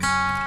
Bye.